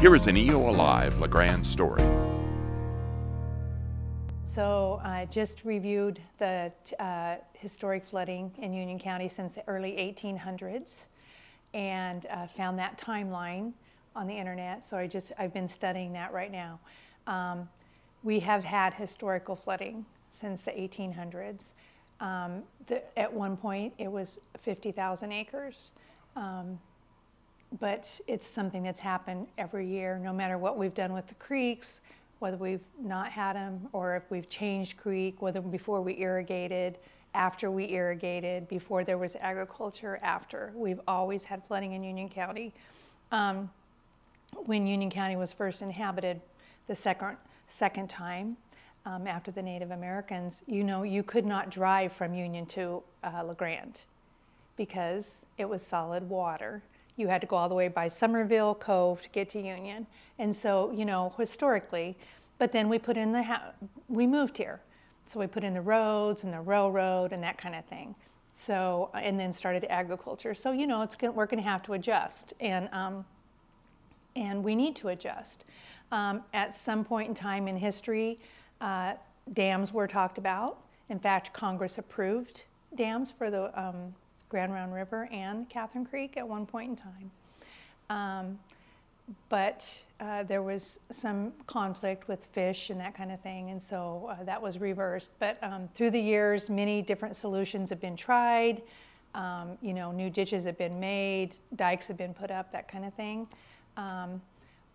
Here is an EO Alive LaGrande story. So I just reviewed the uh, historic flooding in Union County since the early 1800s and uh, found that timeline on the internet. So I just, I've been studying that right now. Um, we have had historical flooding since the 1800s. Um, the, at one point, it was 50,000 acres. Um, but it's something that's happened every year, no matter what we've done with the creeks, whether we've not had them or if we've changed creek, whether before we irrigated, after we irrigated, before there was agriculture, after. We've always had flooding in Union County. Um, when Union County was first inhabited the second, second time um, after the Native Americans, you know, you could not drive from Union to uh, LaGrande because it was solid water you had to go all the way by Summerville Cove to get to Union. And so, you know, historically, but then we put in the, we moved here. So we put in the roads and the railroad and that kind of thing. So, and then started agriculture. So, you know, it's gonna, we're going to have to adjust. And, um, and we need to adjust. Um, at some point in time in history, uh, dams were talked about. In fact, Congress approved dams for the um, Grande Ronde River and Catherine Creek at one point in time. Um, but uh, there was some conflict with fish and that kind of thing, and so uh, that was reversed. But um, through the years, many different solutions have been tried. Um, you know, new ditches have been made, dikes have been put up, that kind of thing. Um,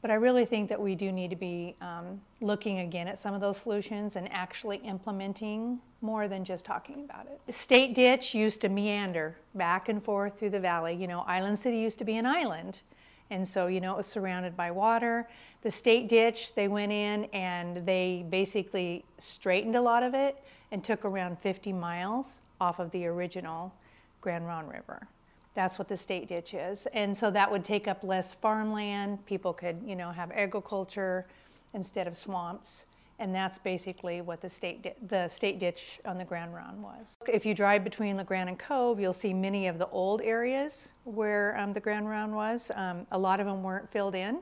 but I really think that we do need to be um, looking again at some of those solutions and actually implementing more than just talking about it. The state ditch used to meander back and forth through the valley. You know, Island City used to be an island. And so, you know, it was surrounded by water. The state ditch, they went in and they basically straightened a lot of it and took around 50 miles off of the original Grande Ronde River. That's what the state ditch is. And so that would take up less farmland. People could, you know, have agriculture instead of swamps. And that's basically what the state, the state ditch on the Grande Ronde was. If you drive between LaGrande and Cove, you'll see many of the old areas where um, the Grande Ronde was. Um, a lot of them weren't filled in.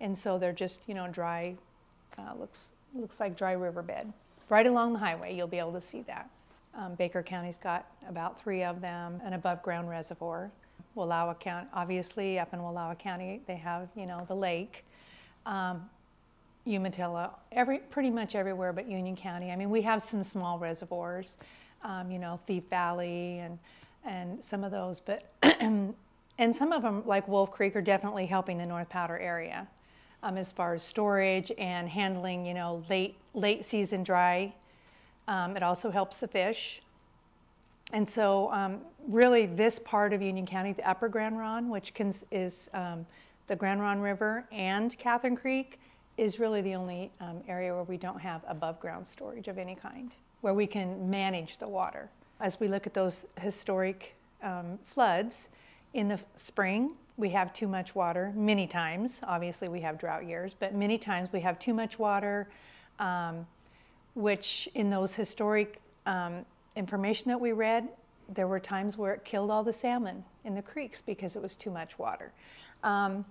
And so they're just, you know, dry, uh, looks, looks like dry riverbed. Right along the highway, you'll be able to see that. Um, Baker County's got about three of them, an above ground reservoir. Wallowa County, obviously up in Wallowa County, they have, you know, the lake. Um, Umatilla, every, pretty much everywhere but Union County. I mean, we have some small reservoirs, um, you know, Thief Valley and, and some of those, but, and some of them, like Wolf Creek, are definitely helping the North Powder area um, as far as storage and handling, you know, late, late season dry um, it also helps the fish. And so um, really this part of Union County, the upper Grande Ronde, which is um, the Grande Ronde River and Catherine Creek, is really the only um, area where we don't have above ground storage of any kind, where we can manage the water. As we look at those historic um, floods, in the spring, we have too much water many times. Obviously, we have drought years, but many times we have too much water. Um, which in those historic um, information that we read, there were times where it killed all the salmon in the creeks because it was too much water. Um,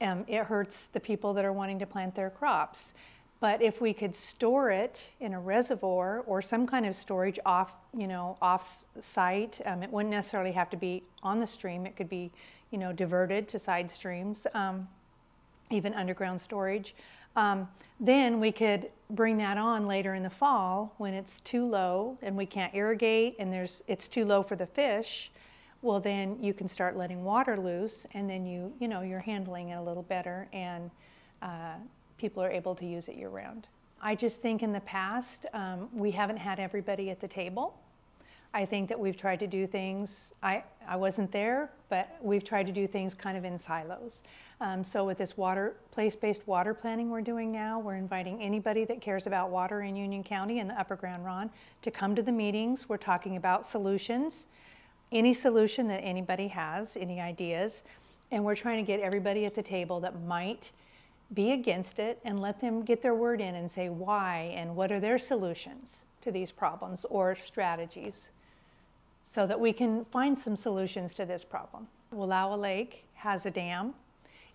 and it hurts the people that are wanting to plant their crops. But if we could store it in a reservoir or some kind of storage off, you know, off site, um, it wouldn't necessarily have to be on the stream. It could be, you know, diverted to side streams, um, even underground storage. Um, then we could bring that on later in the fall when it's too low and we can't irrigate and there's it's too low for the fish. Well, then you can start letting water loose, and then you you know you're handling it a little better, and uh, people are able to use it year round. I just think in the past um, we haven't had everybody at the table. I think that we've tried to do things, I, I wasn't there, but we've tried to do things kind of in silos. Um, so with this water, place-based water planning we're doing now, we're inviting anybody that cares about water in Union County and the Upper Grande Ronde to come to the meetings. We're talking about solutions, any solution that anybody has, any ideas, and we're trying to get everybody at the table that might be against it and let them get their word in and say why and what are their solutions to these problems or strategies so that we can find some solutions to this problem. Wallowa Lake has a dam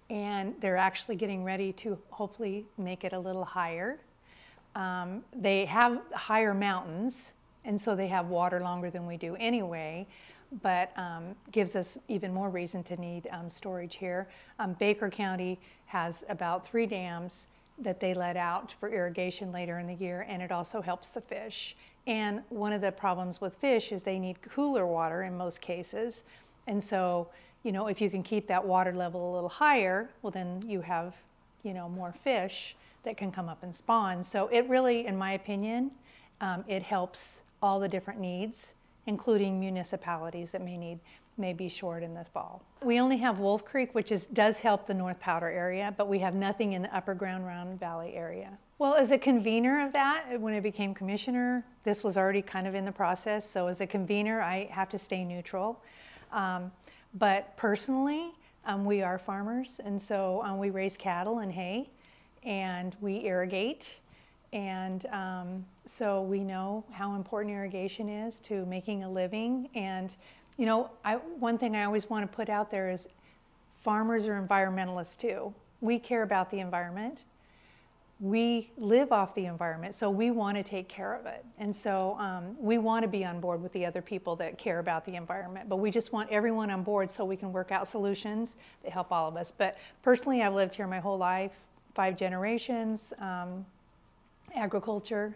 and they're actually getting ready to hopefully make it a little higher. Um, they have higher mountains, and so they have water longer than we do anyway, but um, gives us even more reason to need um, storage here. Um, Baker County has about three dams that they let out for irrigation later in the year, and it also helps the fish. And one of the problems with fish is they need cooler water in most cases, and so you know, if you can keep that water level a little higher, well, then you have, you know, more fish that can come up and spawn. So it really, in my opinion, um, it helps all the different needs, including municipalities that may need may be short in the fall. We only have Wolf Creek, which is, does help the North Powder area, but we have nothing in the Upper Grande Ronde Valley area. Well, as a convener of that, when I became commissioner, this was already kind of in the process. So as a convener, I have to stay neutral. Um, but personally, um, we are farmers, and so um, we raise cattle and hay, and we irrigate. And um, so we know how important irrigation is to making a living. And, you know, I, one thing I always want to put out there is farmers are environmentalists too. We care about the environment we live off the environment, so we want to take care of it. And so um, we want to be on board with the other people that care about the environment, but we just want everyone on board so we can work out solutions that help all of us. But personally, I've lived here my whole life, five generations, um, agriculture.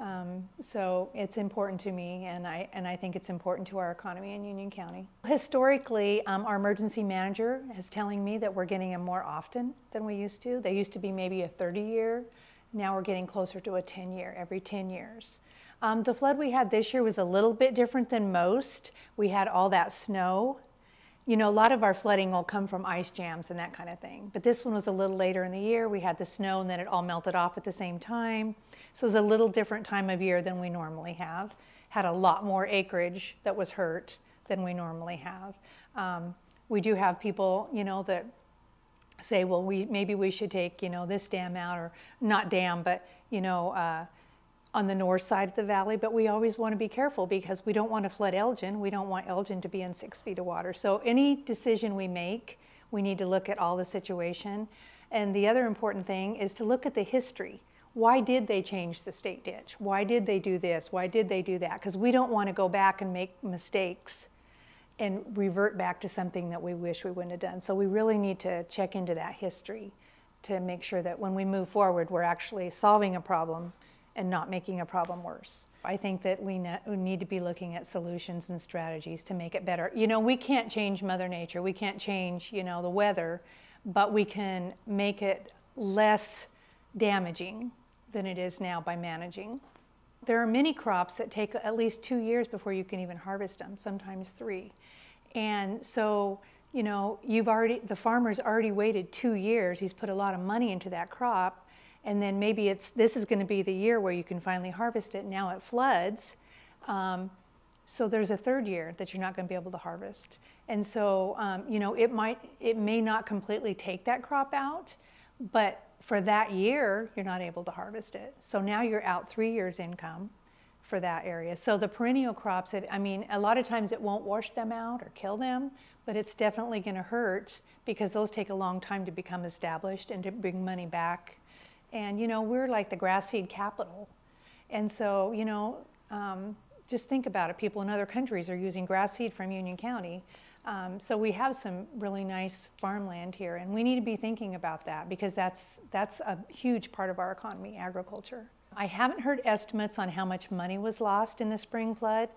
Um, so it's important to me, and I, and I think it's important to our economy in Union County. Historically, um, our emergency manager is telling me that we're getting them more often than we used to. They used to be maybe a 30 year. Now we're getting closer to a 10 year, every 10 years. Um, the flood we had this year was a little bit different than most. We had all that snow you know, a lot of our flooding will come from ice jams and that kind of thing. But this one was a little later in the year. We had the snow and then it all melted off at the same time. So it was a little different time of year than we normally have. Had a lot more acreage that was hurt than we normally have. Um, we do have people, you know, that say, well, we maybe we should take, you know, this dam out or not dam, but you know, uh, on the north side of the valley, but we always want to be careful because we don't want to flood Elgin. We don't want Elgin to be in six feet of water. So any decision we make, we need to look at all the situation. And the other important thing is to look at the history. Why did they change the state ditch? Why did they do this? Why did they do that? Because we don't want to go back and make mistakes and revert back to something that we wish we wouldn't have done. So we really need to check into that history to make sure that when we move forward, we're actually solving a problem and not making a problem worse. I think that we, ne- we, need to be looking at solutions and strategies to make it better. You know, we can't change Mother Nature, we can't change, you know, the weather, but we can make it less damaging than it is now by managing. There are many crops that take at least two years before you can even harvest them, sometimes three. And so, you know, you've already, the farmer's already waited two years, he's put a lot of money into that crop and then maybe it's this is going to be the year where you can finally harvest it. Now it floods, um, so there's a third year that you're not going to be able to harvest. And so um, you know it might it may not completely take that crop out, but for that year you're not able to harvest it. So now you're out three years income for that area. So the perennial crops, it, I mean, a lot of times it won't wash them out or kill them, but it's definitely going to hurt because those take a long time to become established and to bring money back and, you know, we're like the grass seed capital. And so, you know, um, just think about it. People in other countries are using grass seed from Union County. Um, so we have some really nice farmland here, and we need to be thinking about that because that's, that's a huge part of our economy, agriculture. I haven't heard estimates on how much money was lost in the spring flood,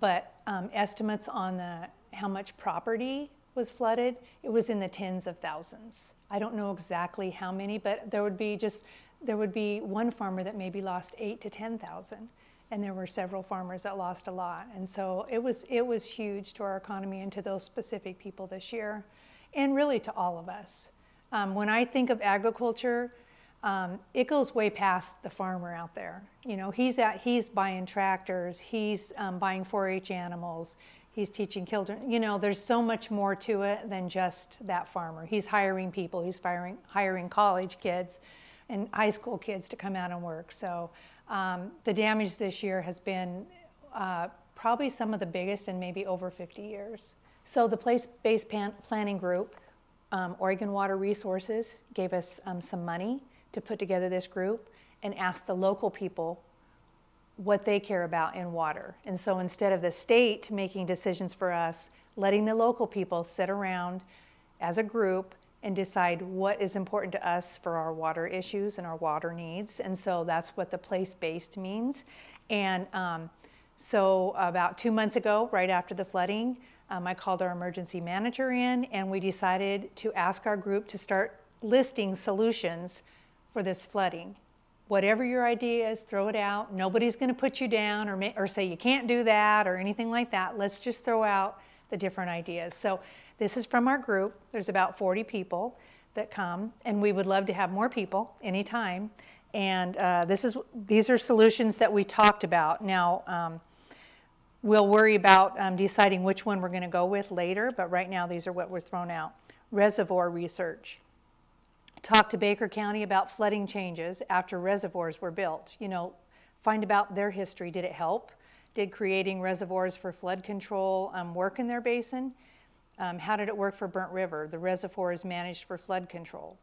but um, estimates on the, how much property was flooded, it was in the tens of thousands. I don't know exactly how many, but there would be just there would be one farmer that maybe lost eight to ten thousand, and there were several farmers that lost a lot. And so it was it was huge to our economy and to those specific people this year, and really to all of us. Um, when I think of agriculture, um, it goes way past the farmer out there. You know, he's at he's buying tractors, he's um, buying 4-H animals, he's teaching children. You know, there's so much more to it than just that farmer. He's hiring people, he's firing, hiring college kids and high school kids to come out and work. So um, the damage this year has been uh, probably some of the biggest in maybe over 50 years. So the place-based planning group um, Oregon Water Resources gave us um, some money to put together this group and ask the local people what they care about in water. And so instead of the state making decisions for us, letting the local people sit around as a group and decide what is important to us for our water issues and our water needs. And so that's what the place based means. And um, so about two months ago, right after the flooding, um, I called our emergency manager in and we decided to ask our group to start listing solutions for this flooding. Whatever your idea is, throw it out. Nobody's going to put you down or, or say you can't do that or anything like that. Let's just throw out the different ideas. So this is from our group. There's about 40 people that come, and we would love to have more people anytime. And uh, this is, these are solutions that we talked about. Now, um, we'll worry about um, deciding which one we're going to go with later, but right now these are what we're thrown out. Reservoir research. Talk to Baker County about flooding changes after reservoirs were built. You know, find about their history. Did it help? Did creating reservoirs for flood control um, work in their basin? Um, how did it work for Burnt River? The reservoir is managed for flood control.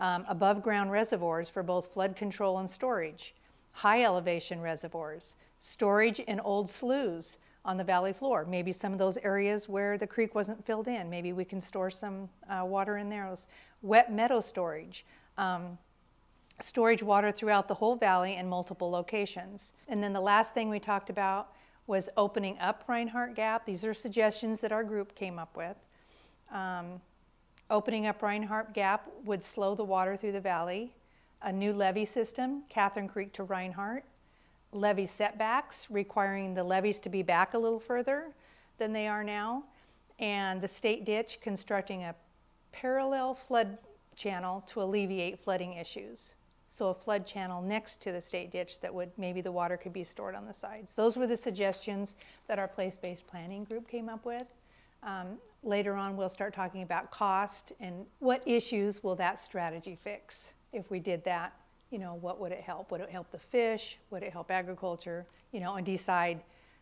Um, above ground reservoirs for both flood control and storage. High elevation reservoirs. Storage in old sloughs on the valley floor. Maybe some of those areas where the creek wasn't filled in. Maybe we can store some uh, water in there. Wet meadow storage. Um, storage water throughout the whole valley in multiple locations. And then the last thing we talked about was opening up Reinhardt Gap. These are suggestions that our group came up with. Um, opening up Reinhardt Gap would slow the water through the valley. A new levee system, Catherine Creek to Reinhardt. Levee setbacks, requiring the levees to be back a little further than they are now. And the state ditch constructing a parallel flood channel to alleviate flooding issues. So a flood channel next to the state ditch that would, maybe the water could be stored on the sides. Those were the suggestions that our place-based planning group came up with. Um, later on, we'll start talking about cost and what issues will that strategy fix if we did that. You know, what would it help? Would it help the fish? Would it help agriculture? You know, and decide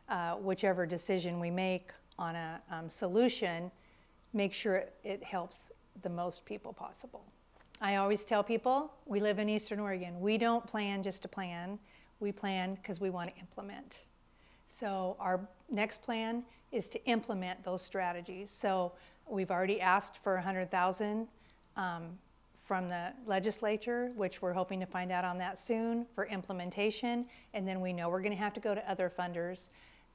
uh, whichever decision we make on a um, solution, make sure it helps the most people possible. I always tell people we live in Eastern Oregon. We don't plan just to plan. We plan because we want to implement. So our next plan is to implement those strategies. So we've already asked for 100,000 um, from the legislature, which we're hoping to find out on that soon for implementation. And then we know we're going to have to go to other funders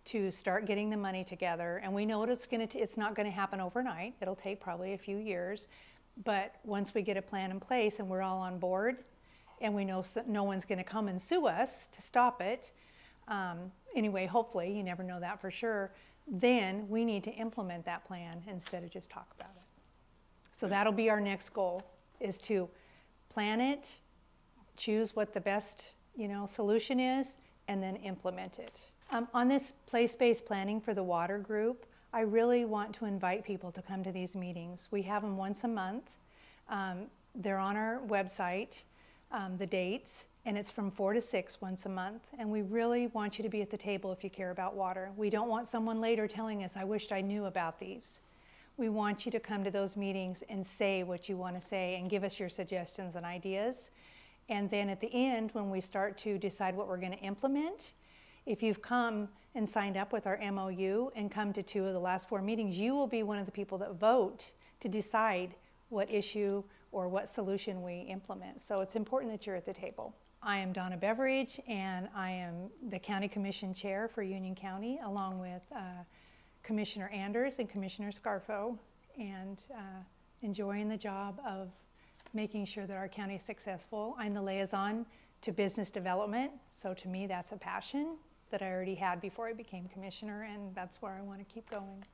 to start getting the money together. And we know it's going to. It's not going to happen overnight. It'll take probably a few years. But once we get a plan in place and we're all on board, and we know no one's going to come and sue us to stop it, um, anyway, hopefully, you never know that for sure, then we need to implement that plan instead of just talk about it. So that'll be our next goal is to plan it, choose what the best you know solution is, and then implement it. Um, on this place-based planning for the water group, I really want to invite people to come to these meetings. We have them once a month. Um, they're on our website, um, the dates, and it's from 4 to 6 once a month. And we really want you to be at the table if you care about water. We don't want someone later telling us, I wished I knew about these. We want you to come to those meetings and say what you want to say and give us your suggestions and ideas. And then at the end, when we start to decide what we're going to implement, if you've come and signed up with our MOU and come to two of the last four meetings, you will be one of the people that vote to decide what issue or what solution we implement. So it's important that you're at the table. I am Donna Beverage, and I am the County Commission Chair for Union County, along with uh, Commissioner Anderes and Commissioner Scarfo, and uh, enjoying the job of making sure that our county is successful. I'm the liaison to business development, so to me that's a passion that I already had before I became commissioner, and that's where I want to keep going.